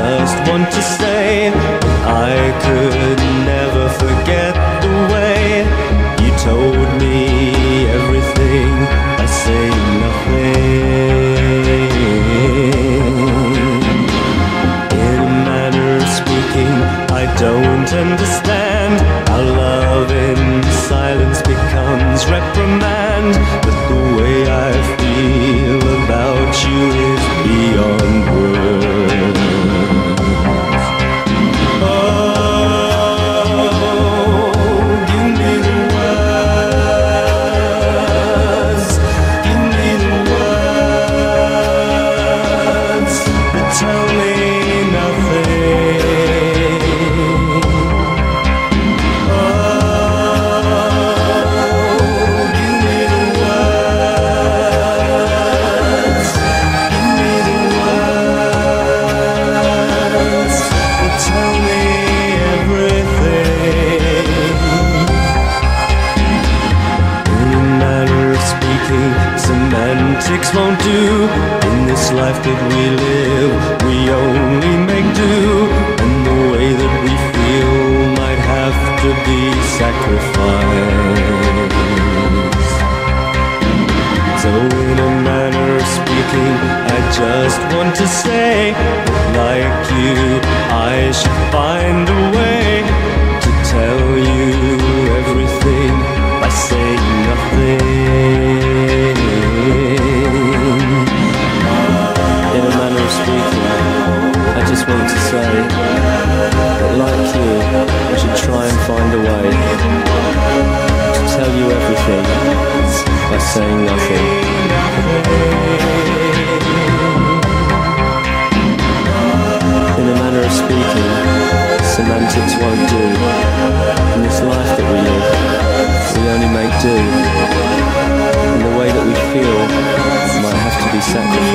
want to say I could never forget the way you told me everything by saying nothing. In a manner of speaking, I don't understand how love in silence becomes reprimand. Semantics won't do. In this life that we live, we only make do. And the way that we feel might have to be sacrificed. So, in a manner of speaking, I just want to say, like you, I should nothing by saying nothing. In a manner of speaking, semantics won't do. In this life that we live, we only make do. In the way that we feel might have to be sacrificed.